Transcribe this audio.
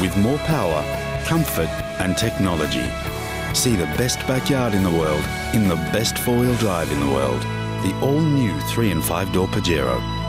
with more power, comfort and technology. See the best backyard in the world in the best four-wheel drive in the world. The all-new 3 and 5 door Pajero.